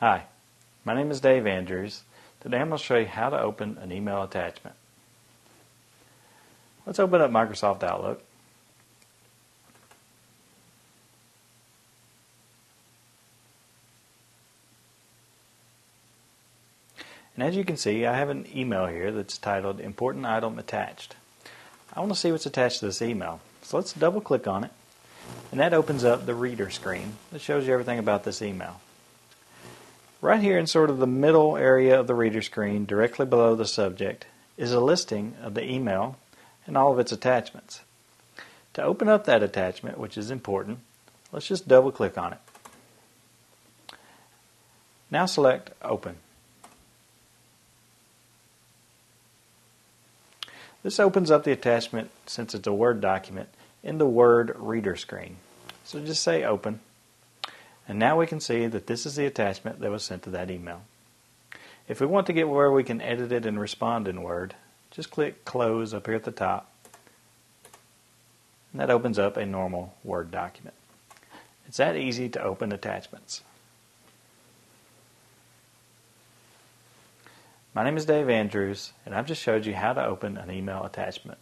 Hi, my name is Dave Andrews. Today I'm going to show you how to open an email attachment. Let's open up Microsoft Outlook. And as you can see, I have an email here that's titled Important Item Attached. I want to see what's attached to this email. So let's double click on it. And that opens up the reader screen that shows you everything about this email. Right here in sort of the middle area of the reader screen, directly below the subject, is a listing of the email and all of its attachments. To open up that attachment, which is important, let's just double click on it. Now select Open. This opens up the attachment, since it's a Word document, in the Word reader screen. So just say Open. And now we can see that this is the attachment that was sent to that email. If we want to get where we can edit it and respond in Word, just click Close up here at the top. And that opens up a normal Word document. It's that easy to open attachments. My name is Dave Andrews, and I've just showed you how to open an email attachment.